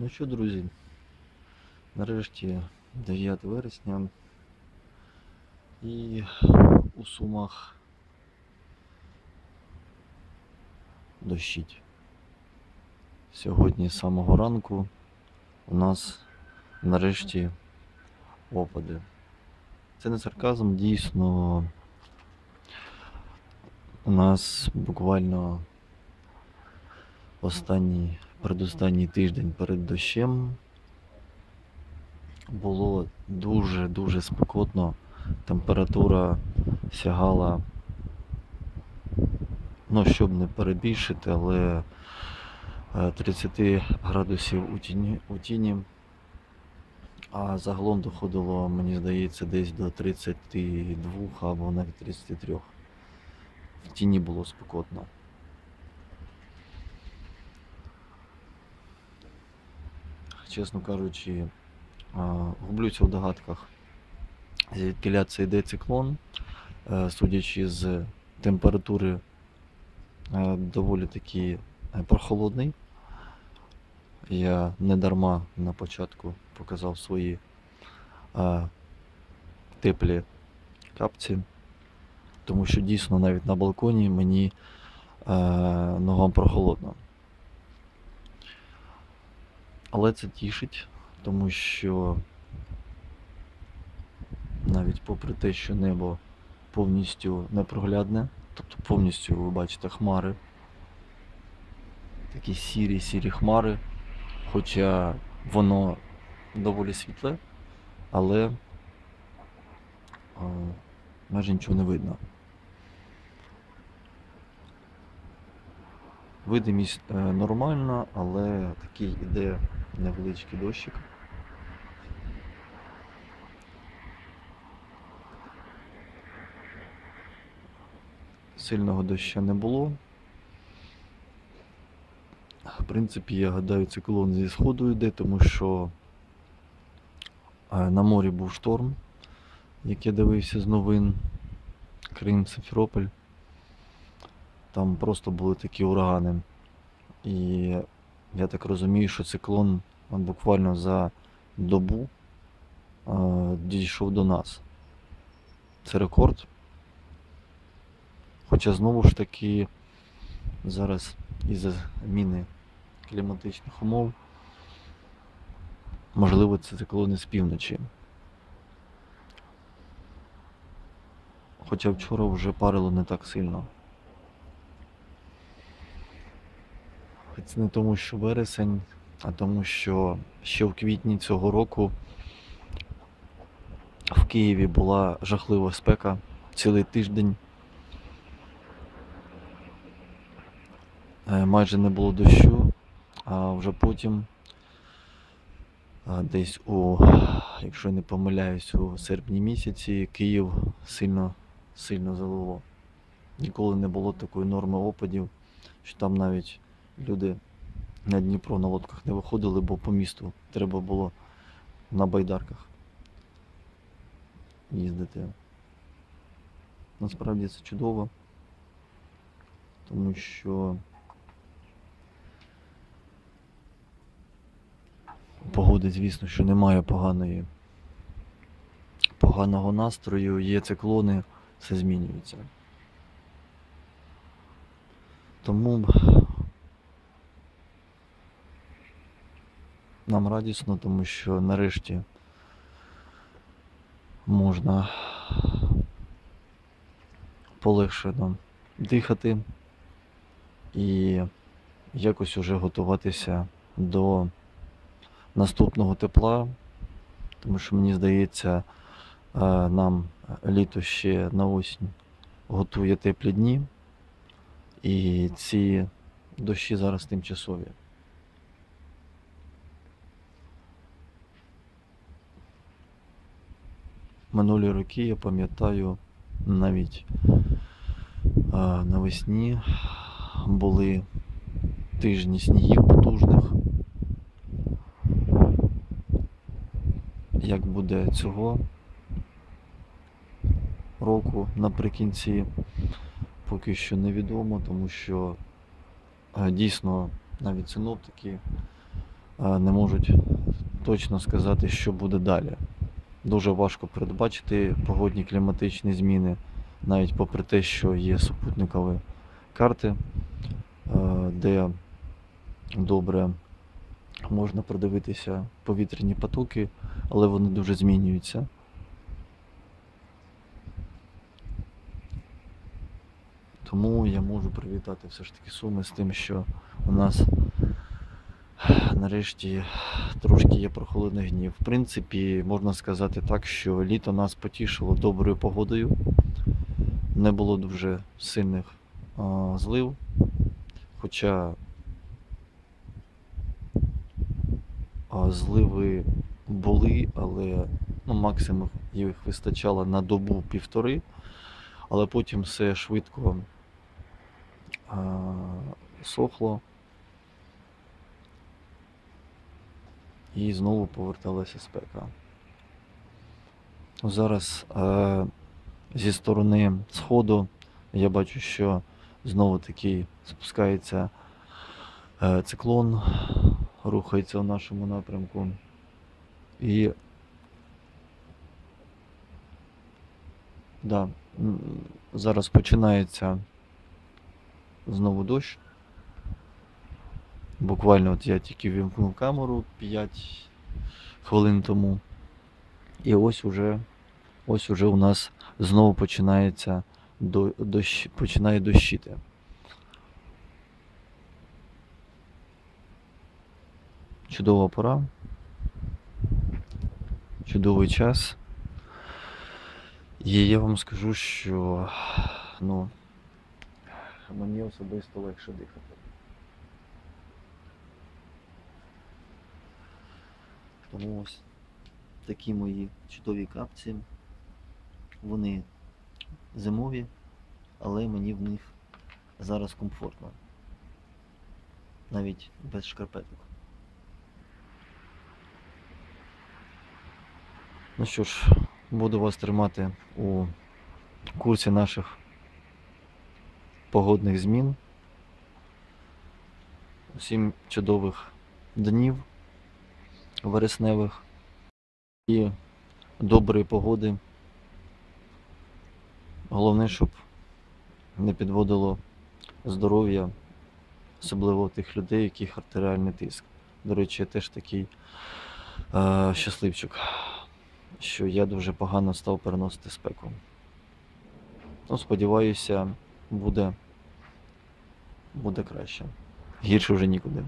Ну що, друзі, нарешті 9 вересня і у Сумах дощить. Сьогодні з самого ранку у нас нарешті опади. Це не сарказм, дійсно у нас буквально останній, передостанній тиждень перед дощем було дуже-дуже спекотно. Температура сягала, ну, щоб не перебільшити, але е, 30 градусів у тіні, у тіні. А загалом доходило, мені здається, десь до 32 або навіть 33. В тіні було спекотно. Чесно кажучи, гублюся в догадках, звідкиля це йде циклон, Е, судячи з температури е, доволі таки е, прохолодний. Я не дарма на початку показав свої теплі капці, тому що дійсно навіть на балконі мені ногам прохолодно. Але це тішить, тому що навіть попри те, що небо повністю непроглядне, тобто повністю ви бачите хмари, такі сірі-сірі хмари, хоча воно доволі світле, але е, майже нічого не видно. Видимість е, нормальна, але такий іде невеличкий дощик. Сильного дощу не було. В принципі, я гадаю, циклон зі сходу йде, тому що е, на морі був шторм, як я дивився з новин Крим, Симферополь. Там просто були такі урагани. І я так розумію, що циклон буквально за добу е, дійшов до нас. Це рекорд. Хоча знову ж таки зараз із-за зміни кліматичних умов, можливо, це циклони з півночі. Хоча вчора вже парило не так сильно. Це не тому, що вересень, а тому, що ще в квітні цього року в Києві була жахлива спека цілий тиждень. Е, Майже не було дощу, а вже потім, десь у, якщо не помиляюсь, у серпні місяці Київ сильно, сильно залило. Ніколи не було такої норми опадів, що там навіть люди на Дніпро на лодках не виходили, бо по місту треба було на байдарках їздити. Насправді це чудово, тому що погоди, звісно, що немає поганої, поганого настрою, є циклони, все змінюється. Тому нам радісно, тому що нарешті можна полегшено дихати і якось уже готуватися до наступного тепла, тому що мені здається, е, нам літо ще на осінь готує теплі дні, і ці дощі зараз тимчасові. Минулі роки я пам'ятаю навіть е, навесні були тижні снігів потужних. Як буде цього року наприкінці, поки що невідомо, тому що е, дійсно навіть синоптики е, не можуть точно сказати, що буде далі. Дуже важко передбачити погодні кліматичні зміни, навіть попри те, що є супутникові карти, е, де добре можна продивитися повітряні потоки, але вони дуже змінюються. Тому я можу привітати все ж таки суми з тим, що у нас нарешті трошки є прохолодних днів. В принципі, можна сказати так, що літо нас потішило доброю погодою. Не було дуже сильних а, злив. Хоча а, зливи були, але ну, максимум їх вистачало на добу півтори, але потім все швидко а, сохло. І знову поверталася спека. Зараз е, зі сторони сходу я бачу, що знову таки спускається е, циклон, рухається в нашому напрямку. І да, зараз починається знову дощ. Буквально от я тільки вімкнув камеру 5 хвилин тому. І ось уже, ось уже у нас знову починається до- дощ, починає дощити. Чудова пора. Чудовий час. І я вам скажу, що ну, мені особисто легше дихати. Тому ось такі мої чудові капці. Вони зимові, але мені в них зараз комфортно. Навіть без шкарпеток. Ну що ж, буду вас тримати у курсі наших погодних змін. Усім чудових днів вересневих і доброї погоди. Головне, щоб не підводило здоров'я, особливо тих людей, яких артеріальний тиск. До речі, я теж такий е, щасливчик, що я дуже погано став переносити спеку. Ну, сподіваюся, буде, буде краще. Гірше вже нікуди.